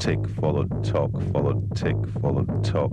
tick, followed tock, followed tick, followed tock.